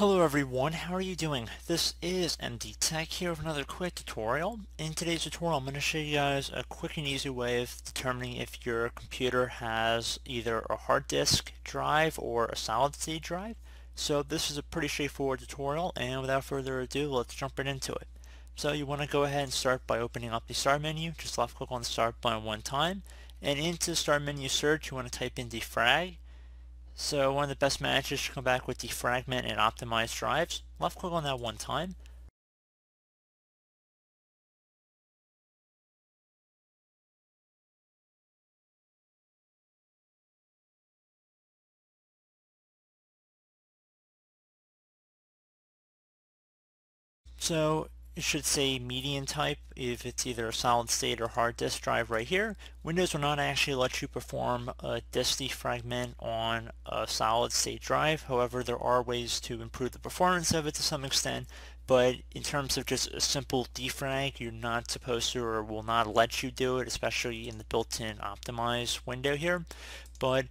Hello everyone, how are you doing? This is MD Tech here with another quick tutorial. In today's tutorial I'm going to show you guys a quick and easy way of determining if your computer has either a hard disk drive or a solid state drive. So this is a pretty straightforward tutorial and without further ado let's jump right into it. So you want to go ahead and start by opening up the start menu, just left click on the start button one time and into the start menu search you want to type in defrag so one of the best matches to come back with defragment and optimize drives. Left click on that one time. So should say media type if it's either a solid state or hard disk drive right here. Windows will not actually let you perform a disk defragment on a solid state drive. However, there are ways to improve the performance of it to some extent, but in terms of just a simple defrag, you're not supposed to or will not let you do it, especially in the built-in optimize window here. But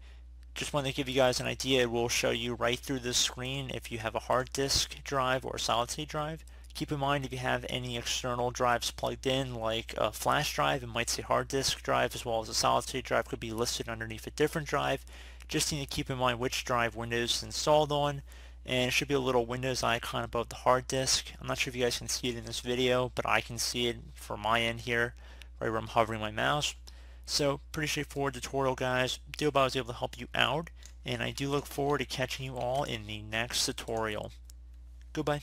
just want to give you guys an idea, it will show you right through the screen if you have a hard disk drive or a solid state drive. Keep in mind if you have any external drives plugged in like a flash drive, it might say hard disk drive as well as a solid state drive could be listed underneath a different drive. Just need to keep in mind which drive Windows is installed on and it should be a little Windows icon above the hard disk. I'm not sure if you guys can see it in this video, but I can see it from my end here, right where I'm hovering my mouse. So pretty straightforward tutorial guys. Do hope I was able to help you out, and I do look forward to catching you all in the next tutorial. Goodbye.